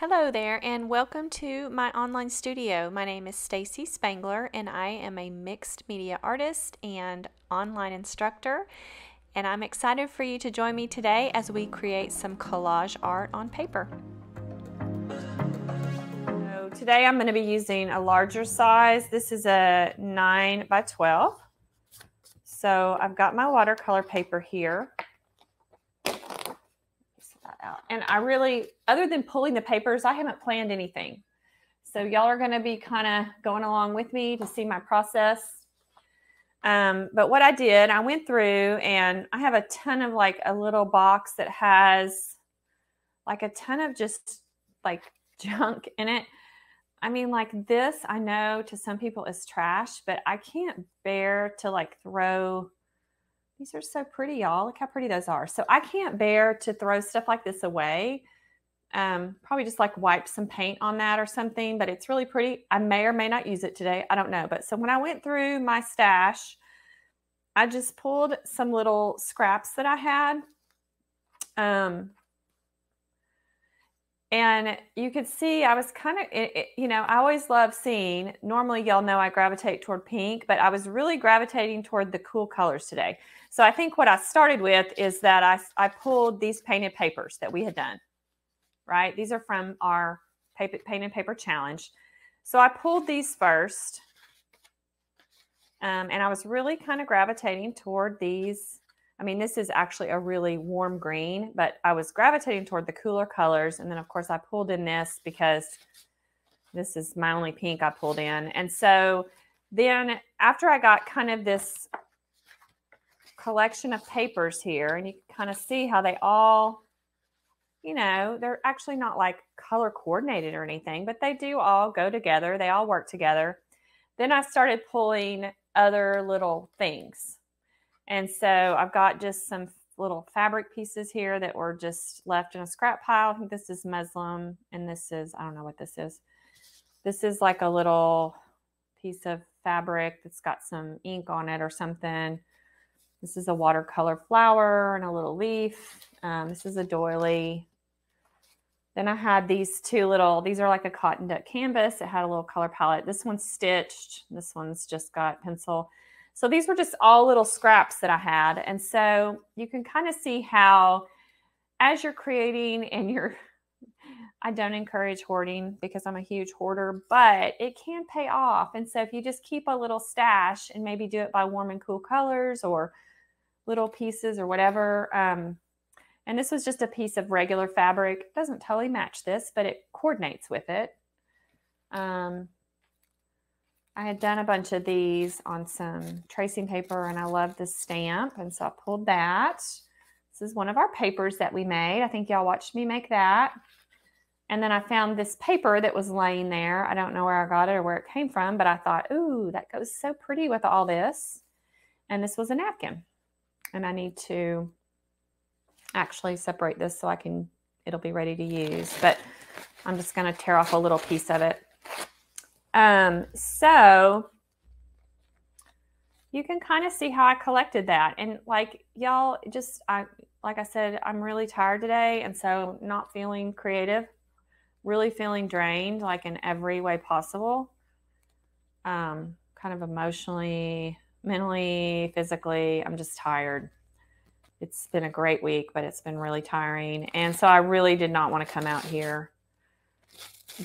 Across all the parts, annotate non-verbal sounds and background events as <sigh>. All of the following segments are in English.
Hello there and welcome to my online studio. My name is Stacy Spangler and I am a mixed media artist and online instructor and I'm excited for you to join me today as we create some collage art on paper. So today I'm going to be using a larger size. This is a 9 by 12. So I've got my watercolor paper here out. And I really, other than pulling the papers, I haven't planned anything. So y'all are going to be kind of going along with me to see my process. Um, but what I did, I went through and I have a ton of like a little box that has like a ton of just like <laughs> junk in it. I mean, like this, I know to some people is trash, but I can't bear to like throw these are so pretty, y'all. Look how pretty those are. So I can't bear to throw stuff like this away. Um, probably just like wipe some paint on that or something, but it's really pretty. I may or may not use it today. I don't know. But so when I went through my stash, I just pulled some little scraps that I had. Um, and you could see I was kind of, you know, I always love seeing. Normally, y'all know I gravitate toward pink, but I was really gravitating toward the cool colors today. So I think what I started with is that I, I pulled these painted papers that we had done, right? These are from our paper, painted paper challenge. So I pulled these first. Um, and I was really kind of gravitating toward these I mean, this is actually a really warm green, but I was gravitating toward the cooler colors. And then, of course, I pulled in this because this is my only pink I pulled in. And so then after I got kind of this collection of papers here, and you can kind of see how they all, you know, they're actually not like color coordinated or anything, but they do all go together. They all work together. Then I started pulling other little things and so I've got just some little fabric pieces here that were just left in a scrap pile. I think this is muslin and this is, I don't know what this is. This is like a little piece of fabric that's got some ink on it or something. This is a watercolor flower and a little leaf. Um, this is a doily. Then I had these two little, these are like a cotton duck canvas. It had a little color palette. This one's stitched. This one's just got pencil. So these were just all little scraps that I had. And so you can kind of see how as you're creating and you're <laughs> I don't encourage hoarding because I'm a huge hoarder, but it can pay off. And so if you just keep a little stash and maybe do it by warm and cool colors or little pieces or whatever. Um, and this was just a piece of regular fabric. Doesn't totally match this, but it coordinates with it. Um, I had done a bunch of these on some tracing paper and I love this stamp. And so I pulled that. This is one of our papers that we made. I think y'all watched me make that. And then I found this paper that was laying there. I don't know where I got it or where it came from, but I thought, ooh, that goes so pretty with all this. And this was a napkin. And I need to actually separate this so I can, it'll be ready to use. But I'm just going to tear off a little piece of it um, so you can kind of see how I collected that. And like y'all just I like I said, I'm really tired today and so not feeling creative, really feeling drained like in every way possible. Um, kind of emotionally, mentally, physically, I'm just tired. It's been a great week, but it's been really tiring. And so I really did not want to come out here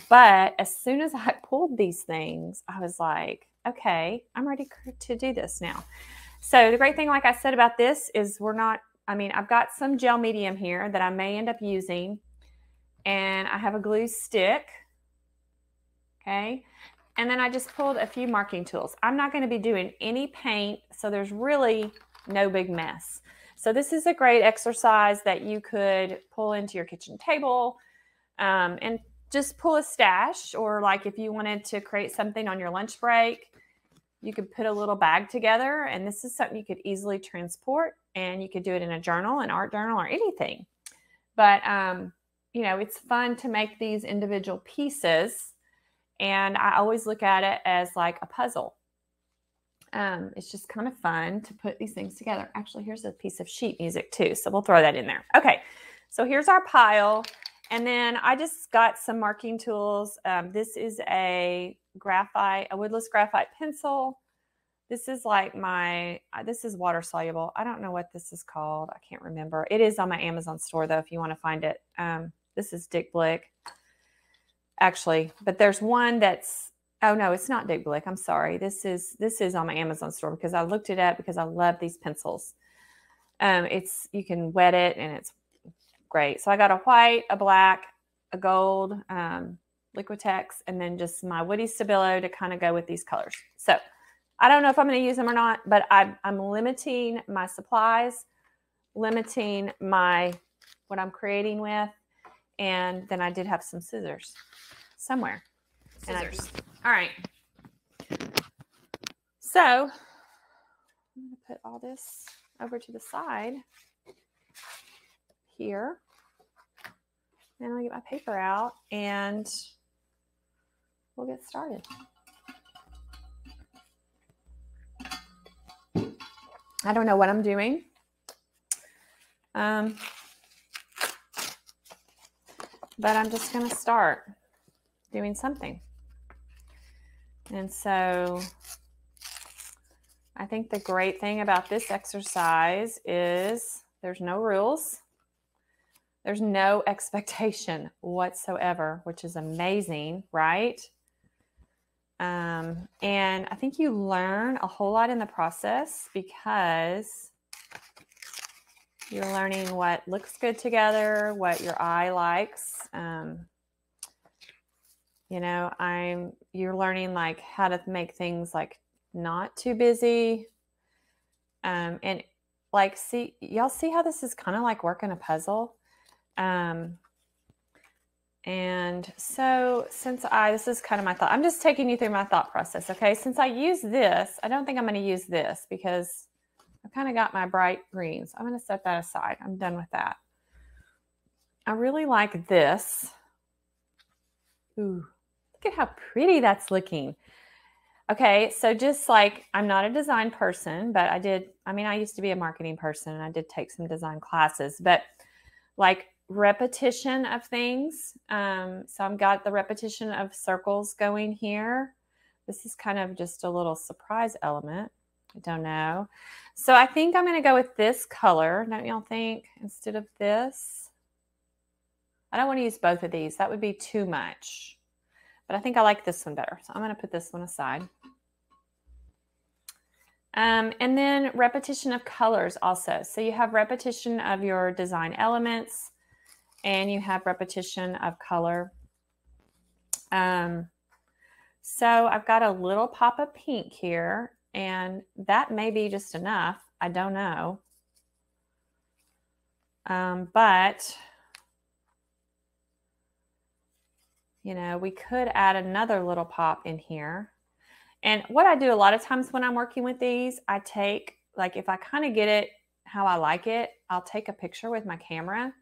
but as soon as I <laughs> pulled these things, I was like, okay, I'm ready to do this now. So the great thing, like I said about this, is we're not, I mean, I've got some gel medium here that I may end up using, and I have a glue stick. Okay. And then I just pulled a few marking tools. I'm not going to be doing any paint, so there's really no big mess. So this is a great exercise that you could pull into your kitchen table um, and just pull a stash or like if you wanted to create something on your lunch break you could put a little bag together and this is something you could easily transport and you could do it in a journal an art journal or anything. But um, you know it's fun to make these individual pieces and i always look at it as like a puzzle. Um, it's just kind of fun to put these things together. Actually here's a piece of sheet music too so we'll throw that in there. Okay so here's our pile And then I just got some marking tools. Um, this is a graphite, a woodless graphite pencil. This is like my, uh, this is water soluble. I don't know what this is called. I can't remember. It is on my Amazon store though, if you want to find it. Um, this is Dick Blick, actually, but there's one that's, oh no, it's not Dick Blick. I'm sorry. This is, this is on my Amazon store because I looked it up because I love these pencils. Um, it's, you can wet it and it's great. So I got a white, a black, a gold, um, Liquitex, and then just my Woody Stabilo to kind of go with these colors. So I don't know if I'm going to use them or not, but I'm, I'm limiting my supplies, limiting my what I'm creating with, and then I did have some scissors somewhere. Scissors. Just, all right. So I'm going to put all this over to the side here. And I'll get my paper out and we'll get started. I don't know what I'm doing. Um, but I'm just going to start doing something. And so I think the great thing about this exercise is there's no rules. There's no <laughs> expectation whatsoever, which is amazing, right? Um, and I think you learn a whole lot in the process because you're learning what looks good together, what your eye likes. Um, you know, I'm you're learning like how to make things like not too busy. Um, and like see y'all see how this is kind of like working a puzzle um, and so since I, this is kind of my thought, I'm just taking you through my thought process. Okay. Since I use this, I don't think I'm going to use this because I've kind of got my bright greens. I'm going to set that aside. I'm done with that. I really like this. Ooh, look at how pretty that's looking. Okay, so just like I'm not a design person, but I did, I mean, I used to be a marketing person and I did take some design classes, but like repetition of things. Um, so I've got the repetition of circles going here. This is kind of just a little surprise element. I don't know. So I think I'm going to go with this color. Don't y'all think? Instead of this. I don't want to use both of these. That would be too much. But I think I like this one better. So I'm going to put this one aside. Um, and then repetition of colors also. So you have repetition of your design elements and you have repetition of color. Um, so I've got a little pop of pink here, and that may be just enough. I don't know. Um, but, you know, we could add another little pop in here. And what I do a lot of times when I'm working with these, I take, like, if I kind of get it how I like it, I'll take a picture with my camera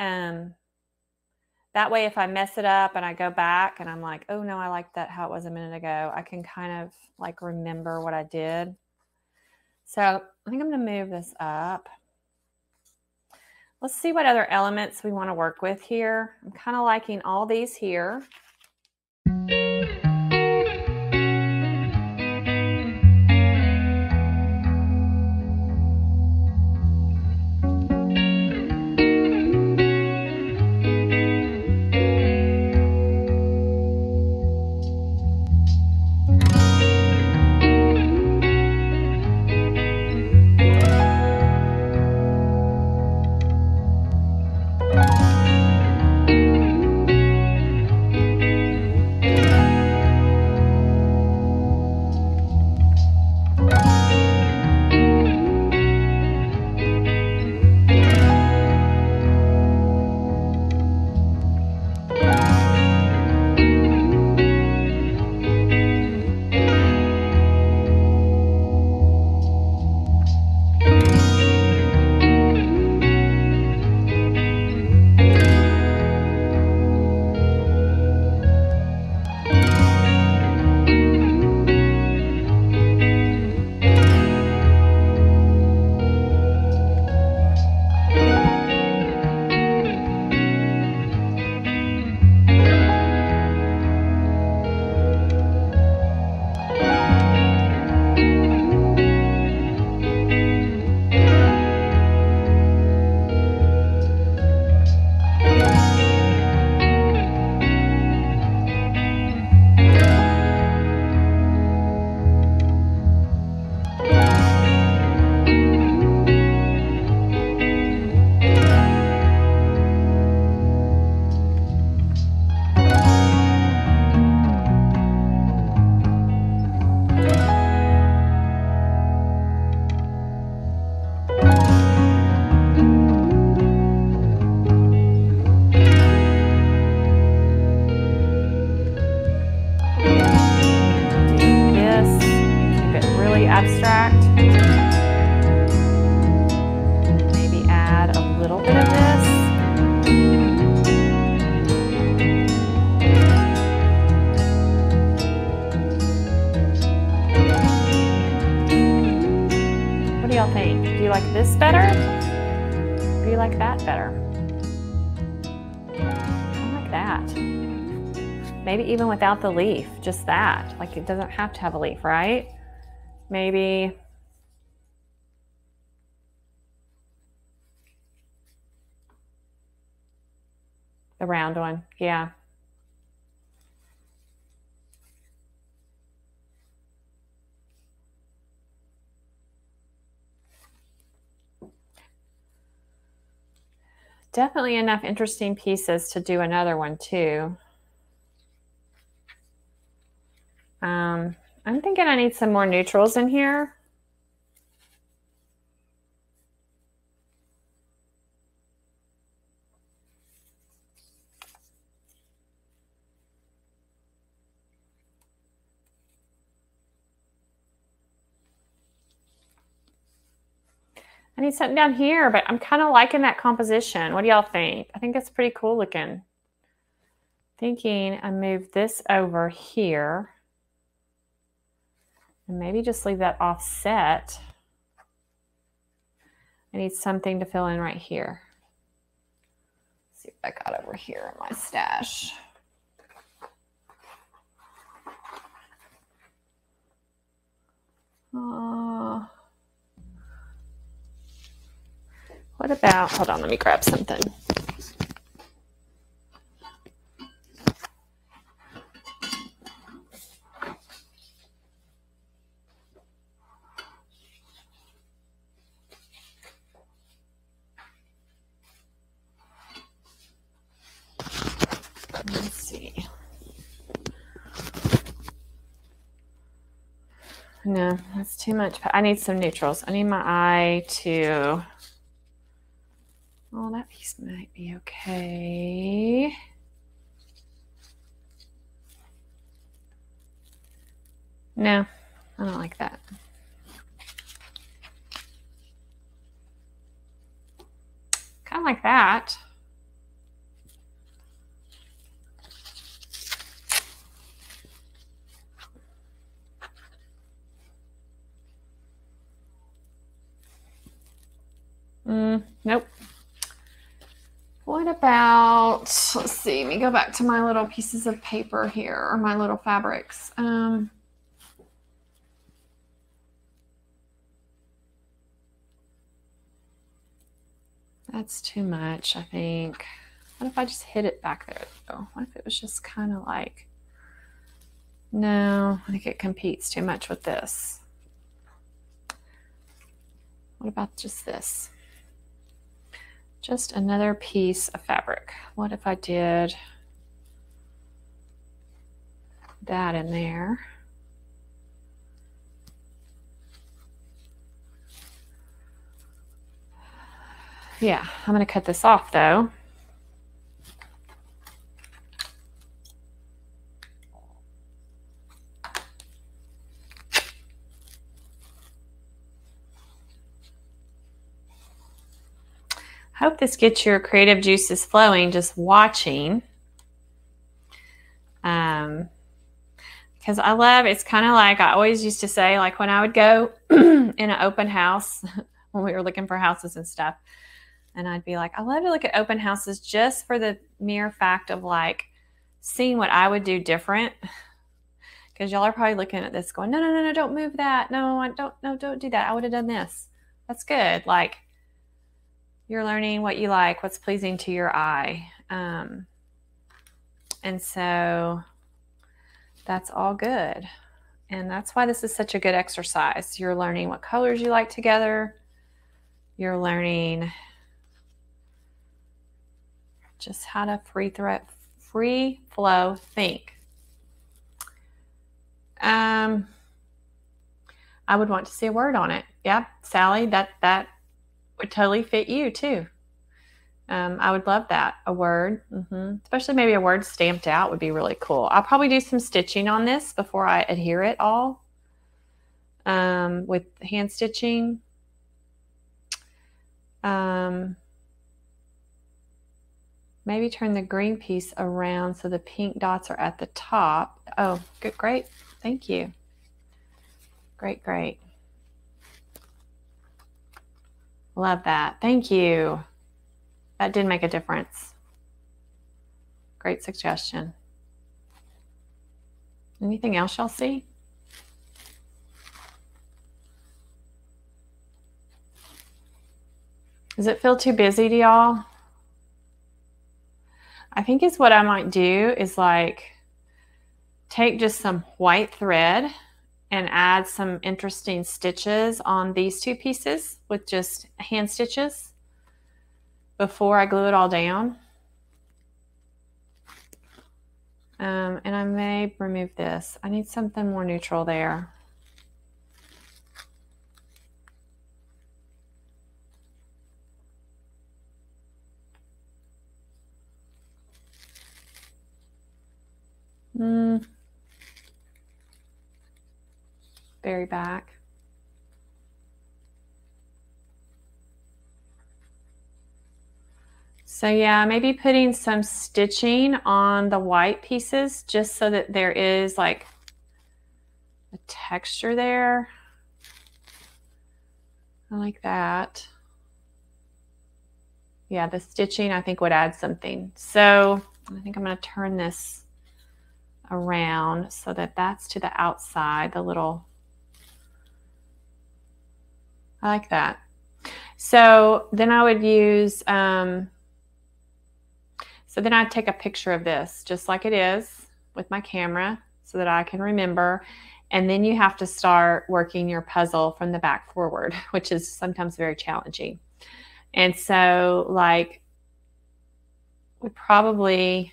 um, that way, if I mess it up and I go back and I'm like, oh no, I like that how it was a minute ago, I can kind of like remember what I did. So I think I'm going to move this up. Let's see what other elements we want to work with here. I'm kind of liking all these here. do y'all think? Do you like this better? Or do you like that better? I like that. Maybe even without the leaf, just that. Like it doesn't have to have a leaf, right? Maybe the round one. Yeah. Definitely enough interesting pieces to do another one too. Um, I'm thinking I need some more neutrals in here. Need something down here, but I'm kind of liking that composition. What do y'all think? I think it's pretty cool looking. Thinking I move this over here and maybe just leave that offset. I need something to fill in right here. Let's see what I got over here in my stash. Uh, What about, hold on, let me grab something. Let's see. No, that's too much. I need some neutrals. I need my eye to Oh, that piece might be okay. No, I don't like that. Kind of like that. Mm, nope. What about, let's see, let me go back to my little pieces of paper here, or my little fabrics. Um, that's too much, I think. What if I just hid it back there, though? What if it was just kind of like, no, I think it competes too much with this. What about just this? Just another piece of fabric. What if I did that in there? Yeah, I'm going to cut this off though. Hope this gets your creative juices flowing just watching. Um, because I love it's kind of like I always used to say, like when I would go <clears throat> in an open house <laughs> when we were looking for houses and stuff, and I'd be like, I love to look at open houses just for the mere fact of like seeing what I would do different. <sighs> Because y'all are probably looking at this going, no, no, no, no, don't move that. No, I don't, no, don't do that. I would have done this. That's good. Like you're learning what you like, what's pleasing to your eye. Um, and so that's all good. And that's why this is such a good exercise. You're learning what colors you like together. You're learning just how to free threat, free flow think. Um, I would want to see a word on it. Yeah, Sally, that that would totally fit you too. Um, I would love that. A word, mm-hmm. especially maybe a word stamped out would be really cool. I'll probably do some stitching on this before I adhere it all um, with hand stitching. Um, maybe turn the green piece around so the pink dots are at the top. Oh, good, great. Thank you. Great, great. Love that. Thank you. that did make a difference. Great suggestion. Anything else y'all see? Does it feel too busy to y'all? I think is what I might do is like take just some white thread and add some interesting stitches on these two pieces with just hand stitches before I glue it all down. Um, and I may remove this. I need something more neutral there. Mm. Very back. So yeah, maybe putting some stitching on the white pieces just so that there is like a texture there. I like that. Yeah, the stitching I think would add something. So I think I'm going to turn this around so that that's to the outside, the little, I like that. So then I would use, um, so then I'd take a picture of this just like it is with my camera so that I can remember. And then you have to start working your puzzle from the back forward, <laughs> which is sometimes very challenging. And so, like, we probably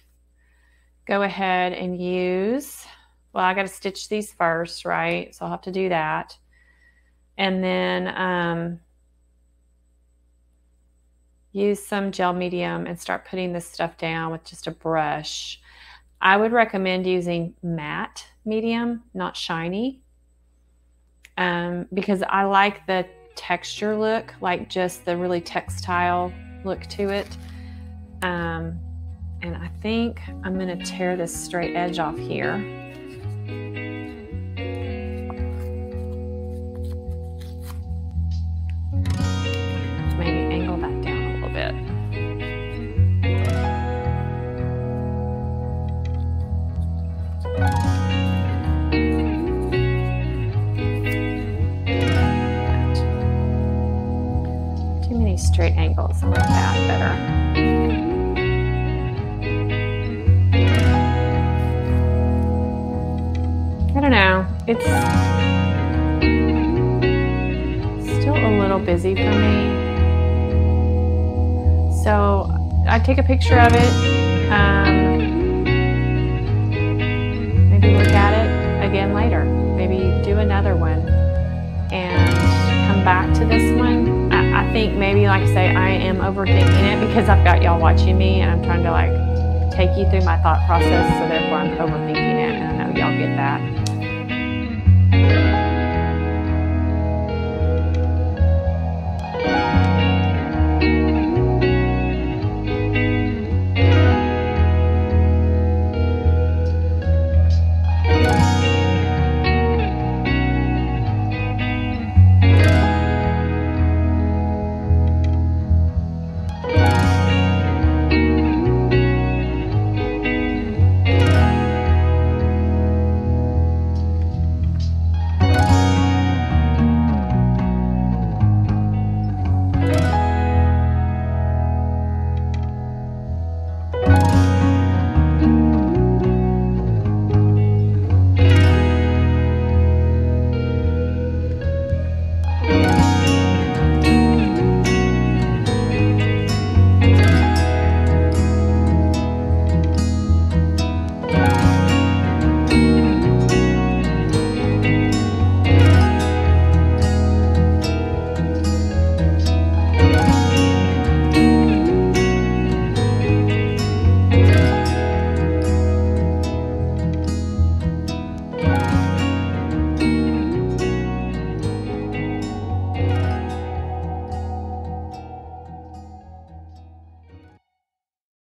go ahead and use, well, I got to stitch these first, right? So I'll have to do that. And then um, use some gel medium and start putting this stuff down with just a brush. I would recommend using matte medium, not shiny, um, because I like the texture look, like just the really textile look to it. Um, and I think I'm going to tear this straight edge off here. It's still a little busy for me. So I take a picture of it. Um, maybe look at it again later. Maybe do another one and come back to this one. I, I think maybe, like I say, I am overthinking it because I've got y'all watching me and I'm trying to like take you through my thought process. So therefore, I'm overthinking it, and I know y'all get that.